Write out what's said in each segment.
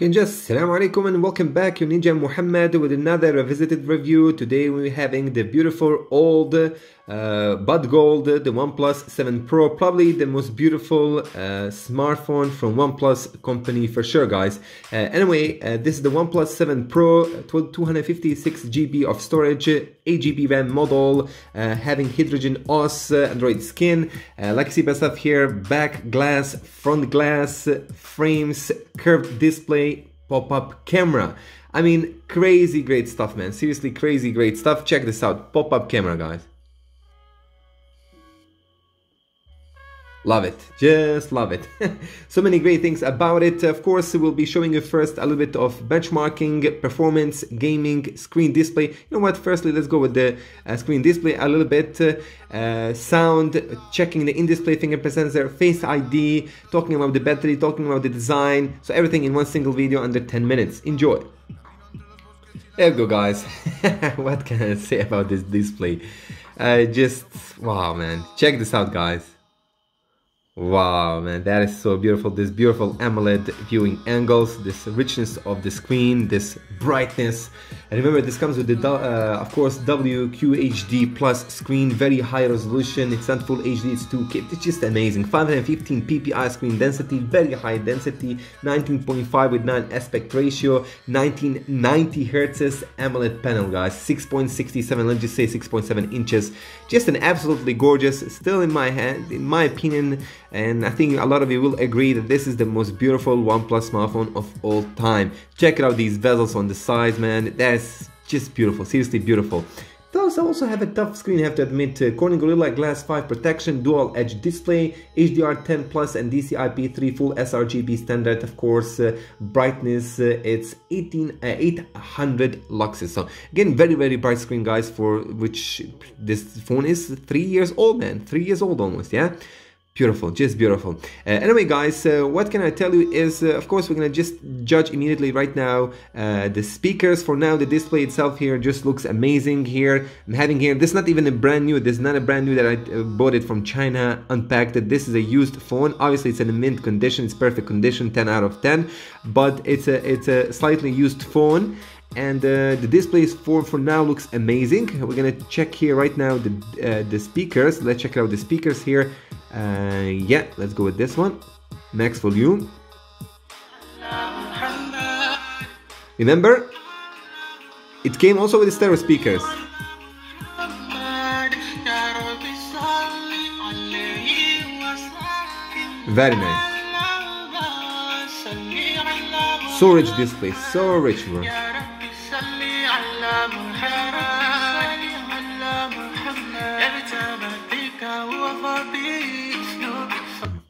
Okay, just salam alaikum and welcome back, your Ninja Muhammad with another revisited review. Today we're having the beautiful old uh, Bud Gold, the OnePlus 7 Pro, probably the most beautiful uh, smartphone from OnePlus company for sure, guys. Uh, anyway, uh, this is the OnePlus 7 Pro, 256 GB of storage, 8 GB RAM model, uh, having Hydrogen OS uh, Android skin. like you see myself here, back glass, front glass, frames, curved display, pop-up camera. I mean, crazy great stuff, man. Seriously, crazy great stuff. Check this out. Pop-up camera, guys. Love it, just love it. so many great things about it. Of course, we'll be showing you first a little bit of benchmarking, performance, gaming, screen display. You know what, firstly, let's go with the uh, screen display a little bit. Uh, sound, checking the in-display fingerprint sensor, face ID, talking about the battery, talking about the design. So everything in one single video under 10 minutes. Enjoy. There we go, guys. what can I say about this display? Uh, just, wow, man. Check this out, guys. Wow, man, that is so beautiful. This beautiful AMOLED viewing angles, this richness of the screen, this brightness. And remember, this comes with the, uh, of course, WQHD plus screen, very high resolution. It's not full HD, it's 2K. It's just amazing. 515 ppi screen density, very high density, 19.5 with 9 aspect ratio, 1990 hertz AMOLED panel, guys. 6.67, let's just say 6.7 inches. Just an absolutely gorgeous, still in my hand, in my opinion, and I think a lot of you will agree that this is the most beautiful OnePlus smartphone of all time. Check out these bezels on the sides, man. That's just beautiful, seriously beautiful. Does also have a tough screen, I have to admit. Uh, Corning Gorilla Glass 5 protection, dual edge display, HDR10 Plus and DCI-P3 full sRGB standard, of course. Uh, brightness, uh, it's 18, uh, 800 luxes. So again, very, very bright screen, guys, for which this phone is three years old, man. Three years old almost, yeah? Beautiful, just beautiful. Uh, anyway, guys, uh, what can I tell you is, uh, of course, we're gonna just judge immediately right now uh, the speakers. For now, the display itself here just looks amazing here. I'm having here, this is not even a brand new, this is not a brand new that I uh, bought it from China, unpacked it. This is a used phone. Obviously, it's in a mint condition, it's perfect condition, 10 out of 10, but it's a, it's a slightly used phone and uh, the display for for now looks amazing we're gonna check here right now the uh, the speakers let's check out the speakers here uh, yeah let's go with this one. Max volume. Remember it came also with the stereo speakers. Very nice. So rich display so rich bro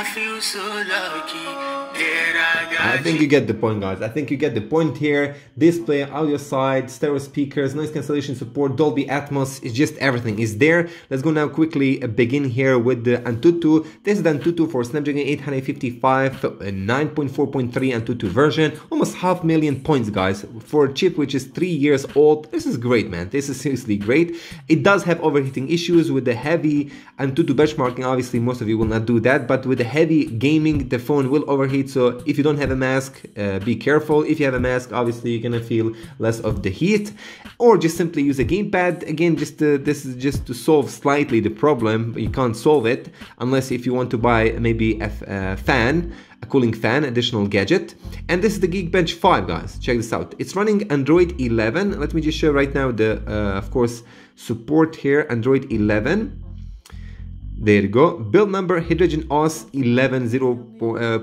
I so lucky I think you get the point, guys. I think you get the point here. Display, audio side, stereo speakers, noise cancellation support, Dolby Atmos, it's just everything is there. Let's go now quickly uh, begin here with the Antutu. This is the Antutu for Snapdragon 855, 9.4.3 Antutu version. Almost half million points, guys. For a chip which is three years old, this is great, man. This is seriously great. It does have overheating issues with the heavy Antutu benchmarking. Obviously, most of you will not do that, but with the heavy gaming, the phone will overheat. So if you don't have a mask, uh, be careful. If you have a mask, obviously you're gonna feel less of the heat, or just simply use a gamepad. Again, just uh, this is just to solve slightly the problem. You can't solve it unless if you want to buy maybe a, a fan a cooling fan, additional gadget. And this is the Geekbench 5, guys. Check this out. It's running Android 11. Let me just show right now the, uh, of course, support here, Android 11. There you go. Build number Hydrogen OS 11.0.9.1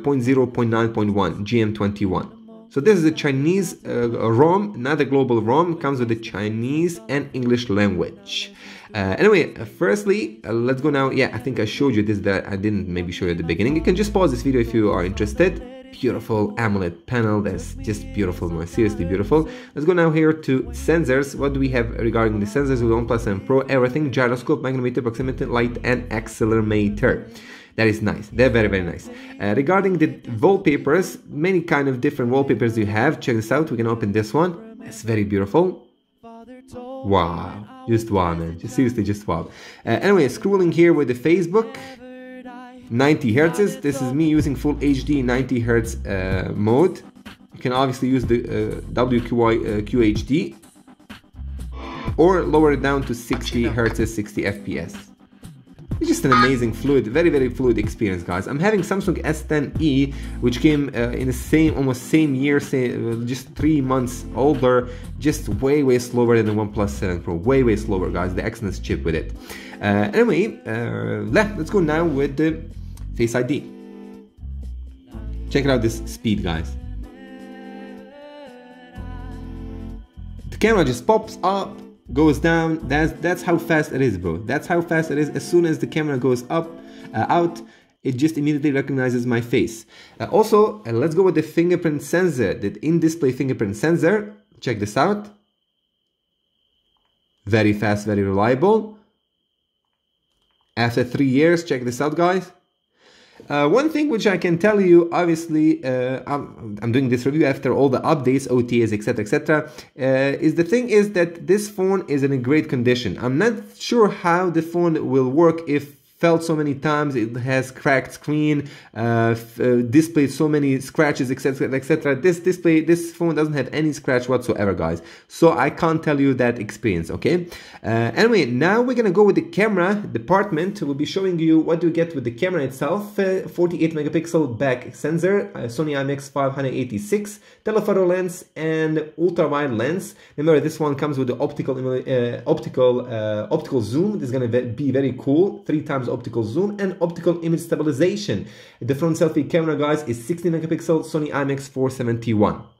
GM21. So this is a Chinese uh, ROM, not a global ROM, comes with the Chinese and English language. Uh, anyway, firstly, uh, let's go now. Yeah, I think I showed you this that I didn't maybe show you at the beginning. You can just pause this video if you are interested. Beautiful AMOLED panel, that's just beautiful, man. seriously beautiful. Let's go now here to sensors. What do we have regarding the sensors with OnePlus 7 Pro? Everything, gyroscope, magnetometer, proximity light, and accelerometer. That is nice. They're very, very nice. Uh, regarding the wallpapers, many kind of different wallpapers you have. Check this out. We can open this one. It's very beautiful. Wow. Just wow, man. Just seriously, just wow. Uh, anyway, scrolling here with the Facebook. 90 hertz. This is me using full HD 90 hertz uh, mode. You can obviously use the uh, WQI uh, QHD or lower it down to 60 hertz, 60 FPS. It's just an amazing fluid, very very fluid experience, guys. I'm having Samsung S10e, which came uh, in the same, almost same year, uh, just three months older, just way way slower than the OnePlus 7 Pro, way way slower, guys. The Exynos chip with it. Uh, anyway, uh, let's go now with the Face ID. Check out this speed, guys. The camera just pops up goes down that's that's how fast it is bro. That's how fast it is. As soon as the camera goes up uh, out it just immediately recognizes my face. Uh, also uh, let's go with the fingerprint sensor the in-display fingerprint sensor. Check this out. Very fast very reliable. After three years check this out guys uh, one thing which I can tell you, obviously, uh, I'm, I'm, doing this review after all the updates, OTAs, etc., etc., uh, is the thing is that this phone is in a great condition. I'm not sure how the phone will work if felt so many times it has cracked screen uh, uh, displayed so many scratches etc etc this display this phone doesn't have any scratch whatsoever guys. So i can't tell you that experience okay? Uh, anyway now we're gonna go with the camera department. We'll be showing you what do you get with the camera itself. Uh, 48 megapixel back sensor uh, sony imx 586 telephoto lens and ultra wide lens. Remember this one comes with the optical uh, optical optical zoom. This is gonna be very cool. Three times times optical zoom and optical image stabilization. The front selfie camera guys is 60 megapixel Sony IMX 471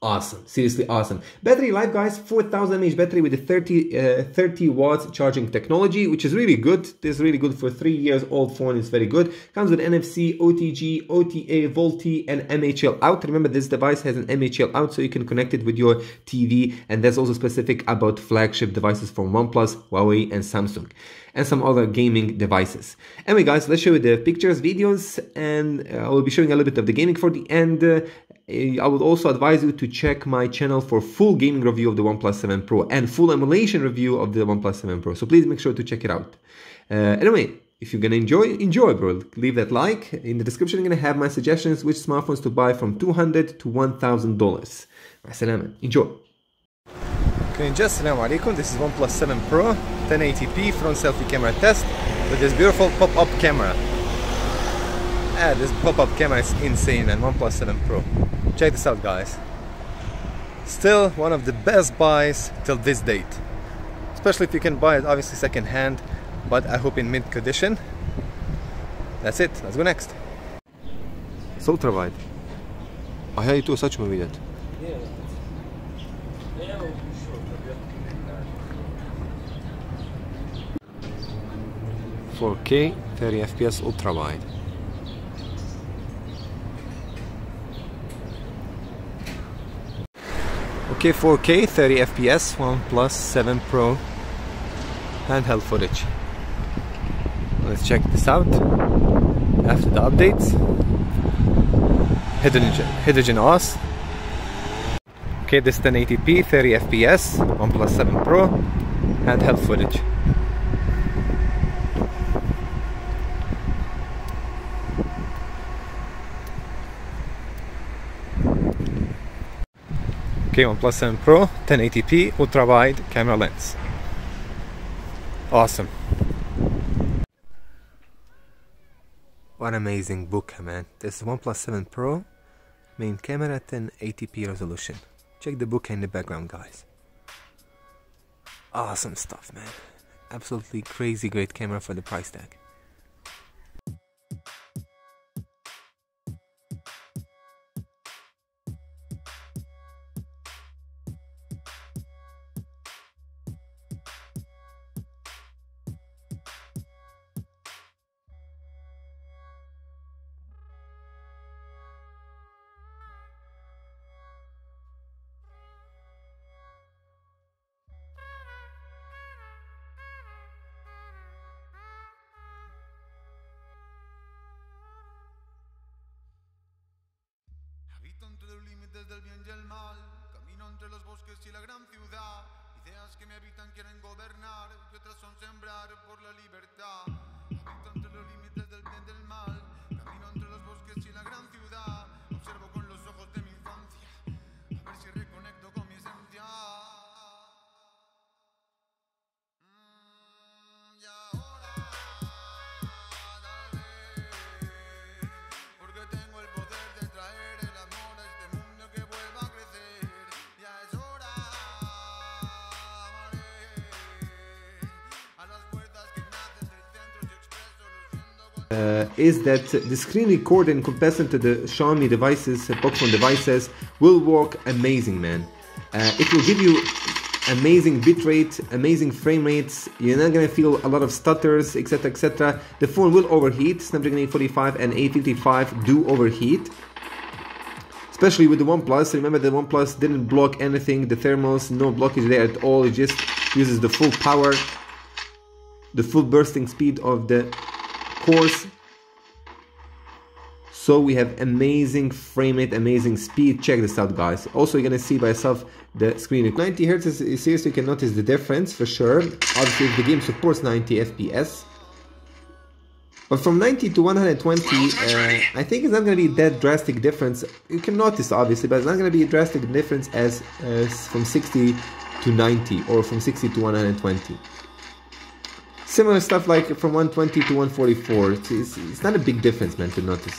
awesome. Seriously awesome. Battery life guys 4000 mAh battery with a 30 uh, 30 watts charging technology which is really good. This is really good for three years old phone. It's very good. Comes with nfc otg ota VoLTE and mhl out. Remember this device has an mhl out so you can connect it with your tv and that's also specific about flagship devices from oneplus huawei and samsung and some other gaming devices. Anyway guys let's show you the pictures videos and uh, i will be showing a little bit of the gaming for the end. uh, I would also advise you to check my channel for full gaming review of the OnePlus 7 Pro and full emulation review of the OnePlus 7 Pro. So please make sure to check it out. Uh, anyway, if you're gonna enjoy, enjoy, bro. Leave that like. In the description, I'm gonna have my suggestions which smartphones to buy from 200 to 1000 dollars. Assalamu Enjoy. Okay, just assalamu alaikum. This is OnePlus 7 Pro 1080p front selfie camera test with this beautiful pop-up camera. Ah, this pop-up camera is insane, and OnePlus 7 Pro. Check this out guys. Still one of the best buys till this date. Especially if you can buy it obviously second hand, but I hope in mint condition. That's it, let's go next. Sultravite. A ja you tu such movie vidjeti. Four K 30 FPS ultra wide. Okay, 4K, 30 FPS, OnePlus 7 Pro handheld footage. Let's check this out after the updates. Hydrogen, Hydrogen OS. Okay, this 1080p, 30 FPS, OnePlus 7 Pro handheld footage. Okay, OnePlus 7 Pro 1080p ultra wide camera lens. Awesome. What amazing bokeh, man. This is OnePlus 7 Pro main camera 1080p resolution. Check the bokeh in the background, guys. Awesome stuff, man. Absolutely crazy great camera for the price tag. Entre los límites del bien y el mal. Camino entre los bosques y la gran ciudad. Ideas que me habitan quieren gobernar y otras son sembrar por la libertad. Habito entre los límites del bien y del mal. Camino entre los bosques y la gran ciudad. Uh, is that the screen recorder in comparison to the Xiaomi devices, uh, Pocophone devices, will work amazing, man. Uh, it will give you amazing bitrate, amazing frame rates. You're not gonna feel a lot of stutters, etc., etc. The phone will overheat. Snapdragon 845 and 855 do overheat especially with the OnePlus. Remember, the OnePlus didn't block anything, the thermals, no blockage there at all. It just uses the full power, the full bursting speed of the cores. So we have amazing frame rate, amazing speed. Check this out, guys. Also, you're gonna see by yourself the screen. 90 hertz is, seriously you can notice the difference for sure. Obviously, if the game supports 90 FPS. But from 90 to 120, uh, I think it's not going to be that drastic difference. You can notice, obviously, but it's not going to be a drastic difference as, as from 60 to 90 or from 60 to 120. Similar stuff like from 120 to 144. It's, it's, it's not a big difference, man, to notice.